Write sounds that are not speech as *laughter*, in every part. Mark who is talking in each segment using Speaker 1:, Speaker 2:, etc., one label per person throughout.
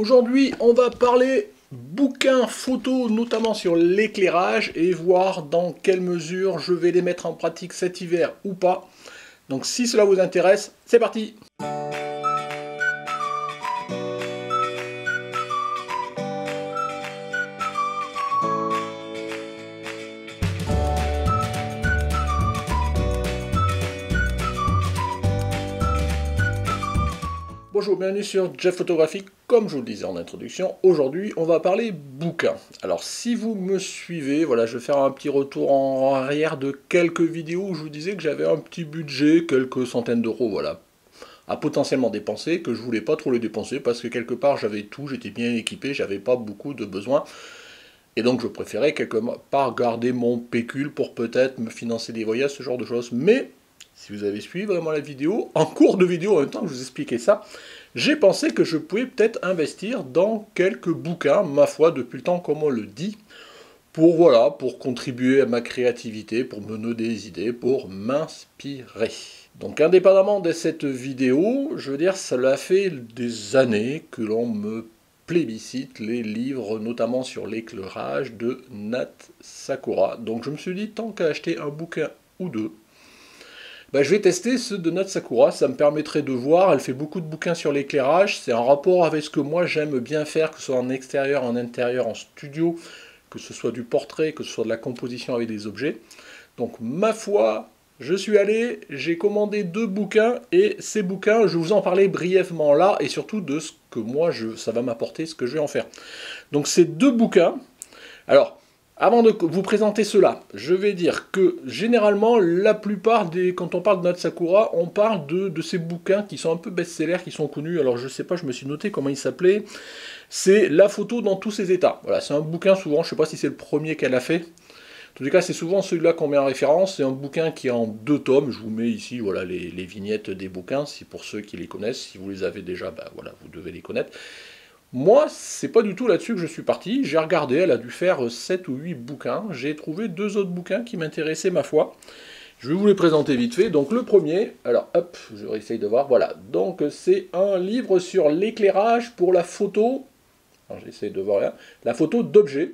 Speaker 1: Aujourd'hui, on va parler bouquins photos, notamment sur l'éclairage, et voir dans quelle mesure je vais les mettre en pratique cet hiver ou pas. Donc si cela vous intéresse, c'est parti Bonjour, bienvenue sur Jeff Photographique. Comme je vous le disais en introduction, aujourd'hui on va parler bouquins. Alors si vous me suivez, voilà, je vais faire un petit retour en arrière de quelques vidéos où je vous disais que j'avais un petit budget, quelques centaines d'euros, voilà, à potentiellement dépenser, que je voulais pas trop les dépenser parce que quelque part j'avais tout, j'étais bien équipé, j'avais pas beaucoup de besoins. Et donc je préférais quelque part garder mon pécule pour peut-être me financer des voyages, ce genre de choses. Mais si vous avez suivi vraiment la vidéo, en cours de vidéo, en même temps que je vous expliquais ça, j'ai pensé que je pouvais peut-être investir dans quelques bouquins, ma foi, depuis le temps comme on le dit, pour voilà, pour contribuer à ma créativité, pour me donner des idées, pour m'inspirer. Donc indépendamment de cette vidéo, je veux dire, cela fait des années que l'on me plébiscite les livres, notamment sur l'éclairage de Nat Sakura. Donc je me suis dit, tant qu'à acheter un bouquin ou deux, bah, je vais tester ce de Nat Sakura, ça me permettrait de voir, elle fait beaucoup de bouquins sur l'éclairage, c'est en rapport avec ce que moi j'aime bien faire, que ce soit en extérieur, en intérieur, en studio, que ce soit du portrait, que ce soit de la composition avec des objets. Donc ma foi, je suis allé, j'ai commandé deux bouquins, et ces bouquins, je vous en parler brièvement là, et surtout de ce que moi, je, ça va m'apporter, ce que je vais en faire. Donc ces deux bouquins, alors, avant de vous présenter cela, je vais dire que généralement, la plupart des. Quand on parle de Natsakura, on parle de, ces bouquins qui sont un peu best-sellers, qui sont connus. Alors je sais pas, je me suis noté comment il s'appelait. C'est La photo dans tous ses états. Voilà, c'est un bouquin souvent, je sais pas si c'est le premier qu'elle a fait. En tout cas, c'est souvent celui-là qu'on met en référence. C'est un bouquin qui est en deux tomes. Je vous mets ici voilà, les, vignettes des bouquins, si pour ceux qui les connaissent. Si vous les avez déjà, bah, voilà, vous devez les connaître. Moi, c'est pas du tout là-dessus que je suis parti. J'ai regardé, elle a dû faire 7 ou 8 bouquins. J'ai trouvé deux autres bouquins qui m'intéressaient, ma foi. Je vais vous les présenter vite fait. Donc le premier, alors hop, je vais essayer de voir. Voilà, donc c'est un livre sur l'éclairage pour la photo. J'essaie de voir là. La photo d'objets.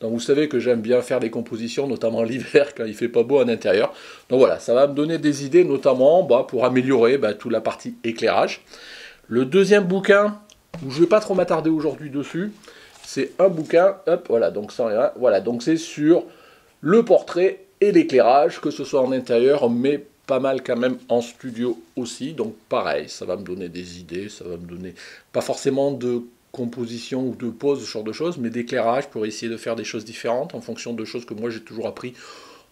Speaker 1: Donc vous savez que j'aime bien faire des compositions, notamment *laughs* l'hiver quand il fait pas beau en intérieur. Donc voilà, ça va me donner des idées, notamment bah, pour améliorer bah, toute la partie éclairage. Le deuxième bouquin, je ne vais pas trop m'attarder aujourd'hui dessus. C'est un bouquin, hop, voilà, donc ça, voilà, donc c'est sur le portrait et l'éclairage, que ce soit en intérieur, mais pas mal quand même en studio aussi. Donc pareil, ça va me donner des idées, ça va me donner pas forcément de composition ou de pose, ce genre de choses, mais d'éclairage pour essayer de faire des choses différentes en fonction de choses que moi j'ai toujours appris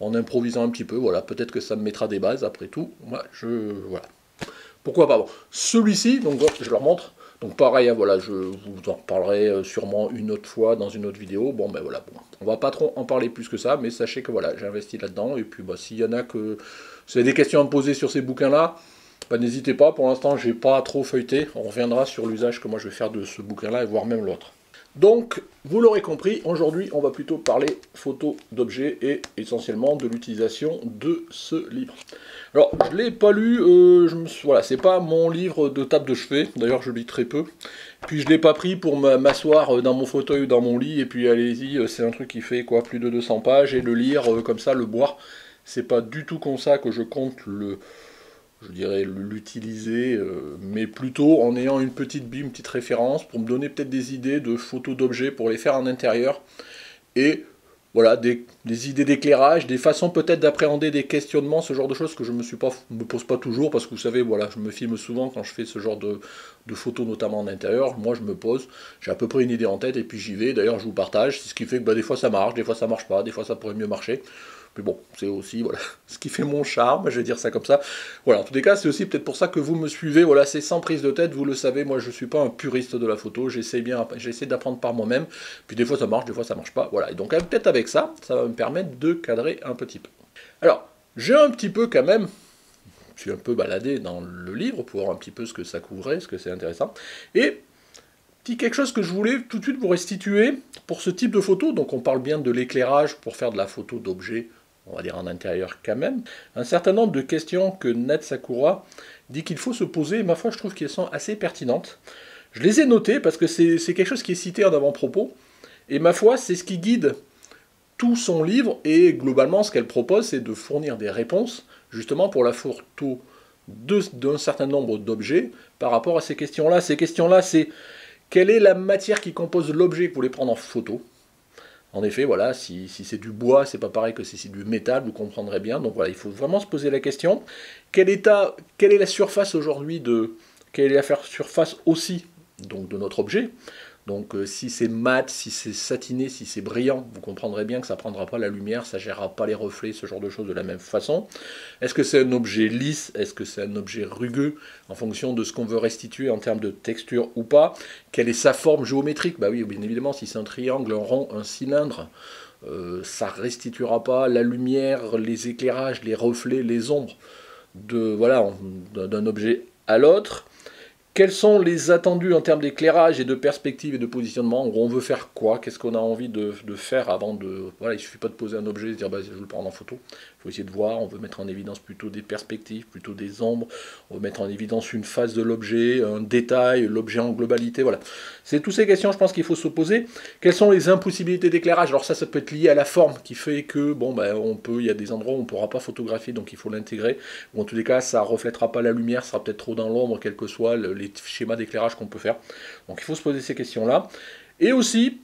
Speaker 1: en improvisant un petit peu. Voilà, peut-être que ça me mettra des bases après tout. Moi, je voilà. Pourquoi pas? Bon. Celui-ci, donc je leur montre. Donc pareil, hein, voilà, je vous en reparlerai euh, sûrement une autre fois dans une autre vidéo. Bon ben voilà, bon, on va pas trop en parler plus que ça, mais sachez que voilà, j'ai investi là-dedans. Et puis bah, s'il y en a que. Avez des questions à me poser sur ces bouquins-là, bah, n'hésitez pas, pour l'instant j'ai pas trop feuilleté. On reviendra sur l'usage que moi je vais faire de ce bouquin-là et voire même l'autre. Donc, vous l'aurez compris, aujourd'hui on va plutôt parler photo d'objets et essentiellement de l'utilisation de ce livre. Alors, je ne l'ai pas lu, euh, je me c'est pas mon livre de table de chevet, d'ailleurs je lis très peu. Puis je ne l'ai pas pris pour m'asseoir dans mon fauteuil ou dans mon lit, et puis allez-y, euh, c'est un truc qui fait quoi, plus de 200 pages, et le lire euh, comme ça, le boire, c'est pas du tout comme ça que je compte le, je dirais l'utiliser, mais plutôt en ayant une petite bille, une petite référence, pour me donner peut-être des idées de photos d'objets, pour les faire en intérieur, et voilà, des, idées d'éclairage, des façons peut-être d'appréhender des questionnements, ce genre de choses que je ne me, suis pas, me pose pas toujours, parce que vous savez, voilà, je me filme souvent quand je fais ce genre de, de photos, notamment en intérieur. Moi, je me pose, j'ai à peu près une idée en tête, et puis j'y vais. D'ailleurs, je vous partage, c'est ce qui fait que bah, des fois ça marche, des fois ça marche pas, des fois ça pourrait mieux marcher. Mais bon, c'est aussi voilà, *laughs* ce qui fait mon charme, je vais dire ça comme ça. Voilà, en tous les cas, c'est aussi peut-être pour ça que vous me suivez. Voilà, c'est sans prise de tête, vous le savez, moi je ne suis pas un puriste de la photo, j'essaie bien, j'essaie d'apprendre par moi-même. Puis des fois ça marche, des fois ça marche pas. Voilà, et donc peut-être avec ça, ça va me permettre de cadrer un petit peu. Alors, j'ai un petit peu quand même je suis un peu baladé dans le livre pour voir un petit peu ce que ça couvrait, ce que c'est intéressant. Et petit quelque chose que je voulais tout de suite vous restituer pour ce type de photo. Donc on parle bien de l'éclairage pour faire de la photo d'objets on va dire en intérieur quand même, un certain nombre de questions que Ned Sakura dit qu'il faut se poser, et ma foi je trouve qu'elles sont assez pertinentes. Je les ai notés parce que c'est quelque chose qui est cité en avant-propos. Et ma foi, c'est ce qui guide tout son livre. Et globalement, ce qu'elle propose, c'est de fournir des réponses, justement pour la photo d'un certain nombre d'objets par rapport à ces questions-là. Ces questions-là, c'est quelle est la matière qui compose l'objet que vous voulez prendre en photo? En effet, voilà, si, c'est du bois, c'est pas pareil que si c'est du métal, vous comprendrez bien. Donc voilà, il faut vraiment se poser la question. Quelle est la surface aujourd'hui de. Quelle est la surface aussi donc, de notre objet? Donc euh, si c'est mat, si c'est satiné, si c'est brillant, vous comprendrez bien que ça ne prendra pas la lumière, ça ne gérera pas les reflets, ce genre de choses de la même façon. Est-ce que c'est un objet lisse? Est-ce que c'est un objet rugueux? En fonction de ce qu'on veut restituer en termes de texture ou pas. Quelle est sa forme géométrique? Bah oui, bien évidemment, si c'est un triangle, un rond, un cylindre, euh, ça restituera pas la lumière, les éclairages, les reflets, les ombres de voilà d'un objet à l'autre. Quels sont les attendus en termes d'éclairage et de perspective et de positionnement On veut faire quoi Qu'est-ce qu'on a envie de, faire avant de... Voilà, il suffit pas de poser un objet et de dire bah, je vais le prendre en photo. Il faut essayer de voir, on veut mettre en évidence plutôt des perspectives, plutôt des ombres, on veut mettre en évidence une face de l'objet, un détail, l'objet en globalité, voilà. C'est toutes ces questions, je pense qu'il faut se poser. Quelles sont les impossibilités d'éclairage? Alors ça, ça peut être lié à la forme, qui fait que, bon, ben, on peut, il y a des endroits où on ne pourra pas photographier, donc il faut l'intégrer. Ou en tous les cas, ça reflètera pas la lumière, ça sera peut-être trop dans l'ombre, quel que soit schémas d'éclairage qu'on peut faire. Donc il faut se poser ces questions-là. Et aussi,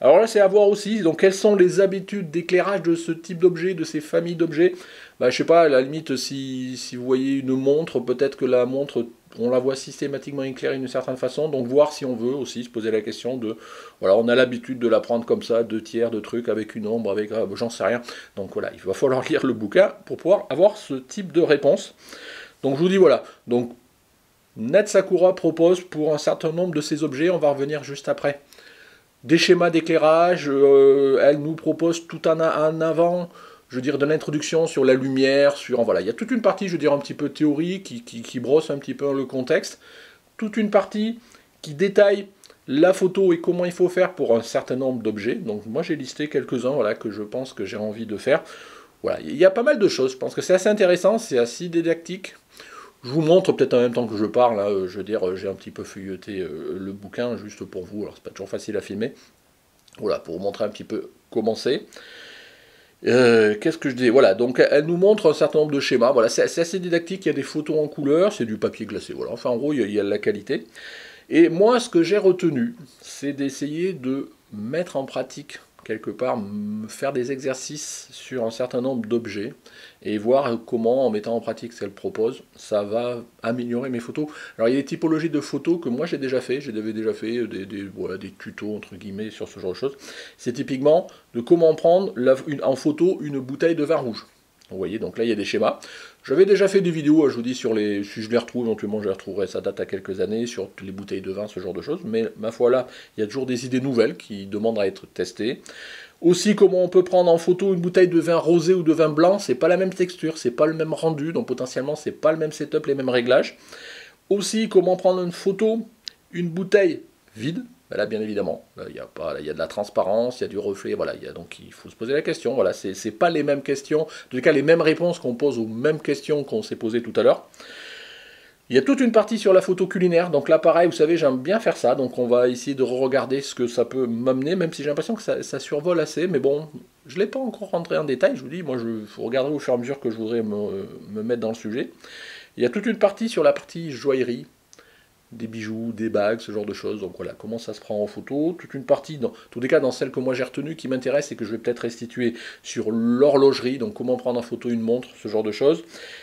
Speaker 1: alors là c'est à voir aussi, donc quelles sont les habitudes d'éclairage de ce type d'objet, de ces familles d'objets? Bah, Je sais pas, à la limite, si, si vous voyez une montre, peut-être que la montre, on la voit systématiquement éclairée d'une certaine façon, donc voir si on veut aussi se poser la question de, voilà, on a l'habitude de la prendre comme ça, deux tiers de trucs, avec une ombre, avec, ah, j'en sais rien. Donc voilà, il va falloir *laughs* lire le bouquin pour pouvoir avoir ce type de réponse. Donc je vous dis voilà, donc Net Sakura propose pour un certain nombre de ces objets, on va revenir juste après. Des schémas d'éclairage, euh, elle nous propose tout en avant, je veux dire, de l'introduction sur la lumière, sur... Voilà, il y a toute une partie, je veux dire, un petit peu théorique, qui, qui, brosse un petit peu le contexte, toute une partie qui détaille la photo et comment il faut faire pour un certain nombre d'objets. Donc moi j'ai listé quelques-uns voilà, que je pense que j'ai envie de faire. Voilà, il y a pas mal de choses, je pense que c'est assez intéressant, c'est assez didactique. Je vous montre peut-être en même temps que je parle, hein, euh, je veux dire, euh, j'ai un petit peu feuilleté euh, le bouquin juste pour vous, alors c'est pas toujours facile à filmer. Voilà, pour vous montrer un petit peu comment c'est. Qu'est-ce que je dis? Voilà, donc elle nous montre un certain nombre de schémas. Voilà, c'est assez didactique, il y a des photos en couleur, c'est du papier glacé. Voilà, enfin en gros, il y a de la qualité. Et moi, ce que j'ai retenu, c'est d'essayer de mettre en pratique quelque part faire des exercices sur un certain nombre d'objets et voir comment, en mettant en pratique ce qu'elle propose, ça va améliorer mes photos. Alors il y a des typologies de photos que moi j'ai déjà fait, j'ai déjà fait des, des, des tutos entre guillemets sur ce genre de choses. C'est typiquement de comment prendre en photo une bouteille de vin rouge. Vous voyez, donc là il y a des schémas. J'avais déjà fait des vidéos, je vous dis, sur les. Si je les retrouve, éventuellement je les retrouverai, ça date à quelques années, sur les bouteilles de vin, ce genre de choses. Mais ma foi là, il y a toujours des idées nouvelles qui demandent à être testées. Aussi, comment on peut prendre en photo une bouteille de vin rosé ou de vin blanc, c'est pas la même texture, c'est pas le même rendu, donc potentiellement c'est pas le même setup, les mêmes réglages. Aussi, comment prendre une photo, une bouteille vide, là, bien évidemment, il y, a y a de la transparence, il y a du reflet, voilà, y a, donc il faut se poser la question. Voilà, c'est pas les mêmes questions, en tout cas les mêmes réponses qu'on pose aux mêmes questions qu'on s'est posées tout à l'heure. Il y a toute une partie sur la photo culinaire, donc là pareil, vous savez, j'aime bien faire ça, donc on va essayer de regarder ce que ça peut m'amener, même si j'ai l'impression que ça, survole assez, mais bon, je ne l'ai pas encore rentré en détail, je vous dis, moi je regarderai au fur et à mesure que je voudrais me, me mettre dans le sujet. Il y a toute une partie sur la partie joaillerie, des bijoux, des bagues, ce genre de choses. Donc voilà, comment ça se prend en photo. Toute une partie, dans tous les cas, dans celle que moi j'ai retenue, qui m'intéresse et que je vais peut-être restituer sur l'horlogerie, donc comment prendre en photo une montre, ce genre de choses.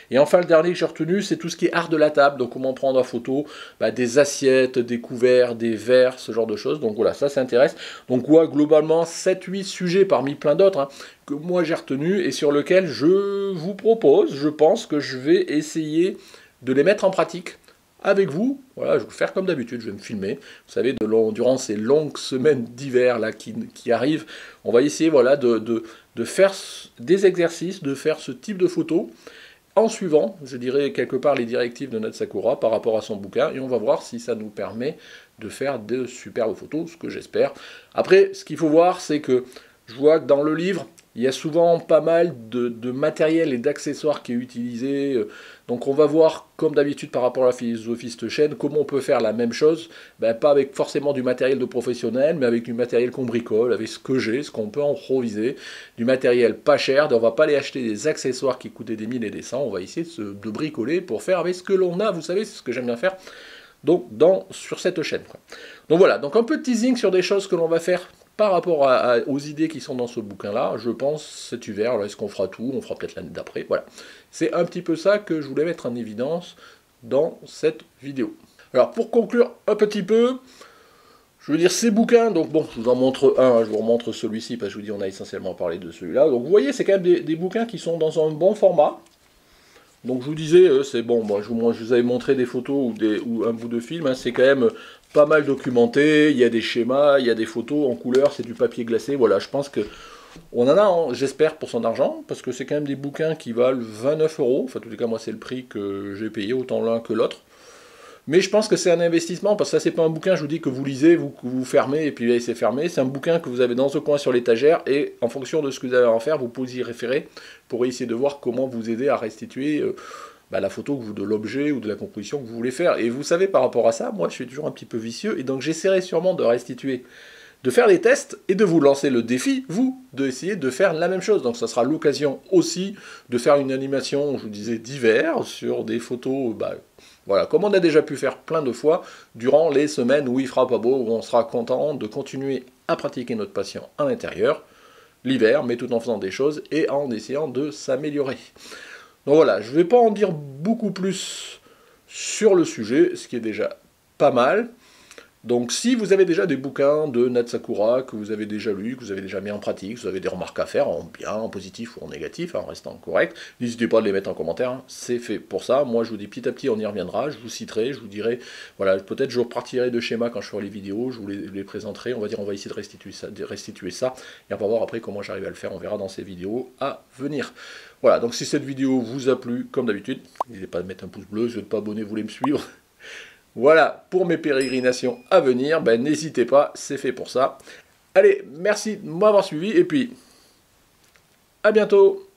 Speaker 1: Et enfin, le dernier que j'ai retenu, c'est tout ce qui est art de la table, donc comment prendre en photo bah, des assiettes, des couverts, des verres, ce genre de choses. Donc voilà, ça, ça intéresse. Donc ouais, globalement, 7-8 sujets parmi plein d'autres hein, que moi j'ai retenu et sur lesquels je vous propose, je pense que je vais essayer de les mettre en pratique avec vous. Voilà, je vais faire comme d'habitude, je vais me filmer. Vous savez, de durant ces longues semaines d'hiver là qui, arrivent, on va essayer voilà, de, de, faire des exercices, de faire ce type de photos en suivant, je dirais, quelque part les directives de notre Sakura par rapport à son bouquin, et on va voir si ça nous permet de faire de superbes photos, ce que j'espère. Après, ce qu'il faut voir, c'est que Je vois que dans le livre, il y a souvent pas mal de, matériel et d'accessoires qui est utilisé. Euh, donc on va voir, comme d'habitude par rapport à la philosophie de chaîne, comment on peut faire la même chose. Ben, pas avec forcément du matériel de professionnel, mais avec du matériel qu'on bricole, avec ce que j'ai, ce qu'on peut improviser. Du matériel pas cher. On va pas aller acheter des accessoires qui coûtaient des mille et des cents. On va essayer de, de bricoler pour faire avec ce que l'on a. Vous savez, c'est ce que j'aime bien faire. Donc dans, sur cette chaîne. Donc voilà, donc un peu de teasing sur des choses que l'on va faire par rapport aux idées qui sont dans ce bouquin-là, je pense cet hiver, est-ce qu'on fera tout On fera peut-être l'année d'après. Voilà. C'est un petit peu ça que je voulais mettre en évidence dans cette vidéo. Alors pour conclure un petit peu, je veux dire ces bouquins, donc bon, je vous en montre un, je vous remontre celui-ci parce que je vous dis on a essentiellement parlé de celui-là. Donc vous voyez, c'est quand même des, bouquins qui sont dans un bon format. Donc je vous disais, euh, c'est bon, moi je, vous, avais montré des photos ou, un bout de film, hein, c'est quand même pas mal documenté, il y a des schémas, il y a des photos en couleur, c'est du papier glacé, voilà, je pense que on en a, hein, j'espère, pour son argent, parce que c'est quand même des bouquins qui valent 29 euros, enfin, en les cas, moi, c'est le prix que j'ai payé, autant l'un que l'autre. Mais je pense que c'est un investissement, parce que ça, c'est pas un bouquin, je vous dis, que vous lisez, vous, fermez, et puis là, c'est fermé. C'est un bouquin que vous avez dans ce coin sur l'étagère, et en fonction de ce que vous à en faire, vous pouvez y référer pour essayer de voir comment vous aider à restituer euh, bah, la photo de l'objet ou de la composition que vous voulez faire. Et vous savez, par rapport à ça, moi je suis toujours un petit peu vicieux, et donc j'essaierai sûrement de restituer, de faire des tests et de vous lancer le défi, vous, d'essayer de faire la même chose. Donc ça sera l'occasion aussi de faire une animation, je vous disais, d'hiver, sur des photos, bah, voilà, comme on a déjà pu faire plein de fois, durant les semaines où il fera pas beau, où on sera content de continuer à pratiquer notre passion à l'intérieur, l'hiver, mais tout en faisant des choses et en essayant de s'améliorer. Donc voilà, je ne vais pas en dire beaucoup plus sur le sujet, ce qui est déjà pas mal. Donc si vous avez déjà des bouquins de Natsakura que vous avez déjà lus, que vous avez déjà mis en pratique, vous avez des remarques à faire, en bien, en positif ou en négatif, en restant correct, n'hésitez pas à les mettre en commentaire, hein. c'est fait pour ça. Moi je vous dis petit à petit on y reviendra, je vous citerai, je vous dirai, voilà, peut-être je repartirai de schéma quand je ferai les vidéos, je vous les, présenterai, on va dire on va essayer de restituer ça, de restituer ça, et on va voir après comment j'arrive à le faire, on verra dans ces vidéos à venir. Voilà, donc si cette vidéo vous a plu, comme d'habitude, n'hésitez pas à mettre un pouce bleu, si vous n'êtes pas abonné, vous voulez me suivre. Voilà, pour mes pérégrinations à venir, ben, n'hésitez pas, c'est fait pour ça. Allez, merci de m'avoir suivi, et puis à bientôt